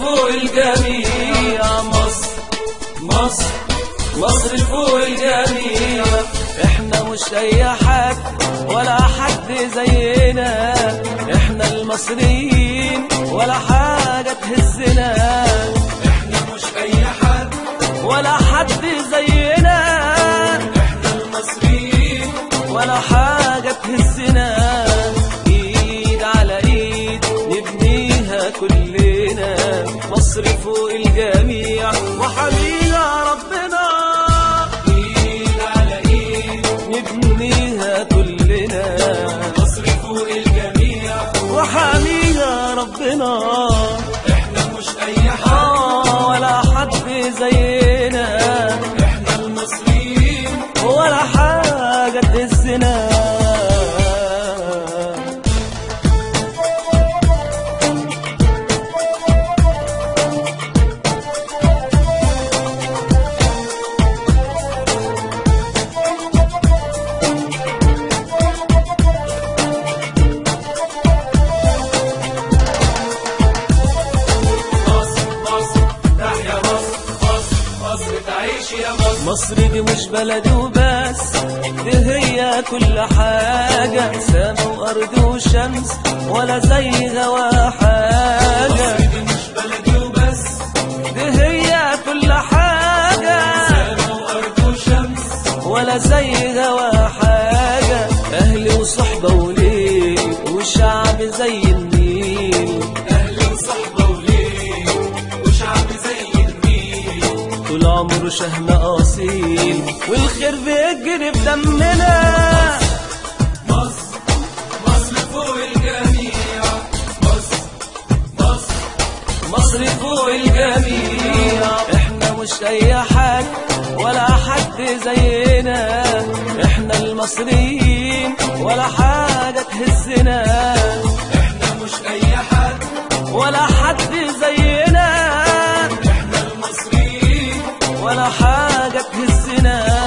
فوق الجميع. مصر مصر مصر فوق الجميع. إحنا مش أي حد ولا حد زينا. إحنا المصريين ولا حاجة تهزنا. إحنا مش أي حد ولا حد زينا. إحنا المصريين ولا حاجة تهزنا. كلنا مصر فوق الجميع وحبيبها ربنا ايد على إيد؟ نبنيها كلنا. مصر فوق الجميع وحاميها ربنا. مصر دي مش بلدي وبس دي هي كل حاجة. سما وأرض وشمس ولا زي هوا حاجة. مصر دي مش بلدي وبس دي هي كل حاجة. سما وأرض وشمس. ولا زي هوا حاجة. أهلي وصحبة وليل والشعب زي النيل. أهل وصحبة طول عمره شهم أصيل والخير بيجري في دمنا. مصر مصر فوق الجميع. مصر مصر مصر فوق الجميع. إحنا مش أي حد ولا حد زينا. إحنا المصريين ولا حاجة تهزنا. إحنا مش أي حد ولا حد عشاقك هالسنه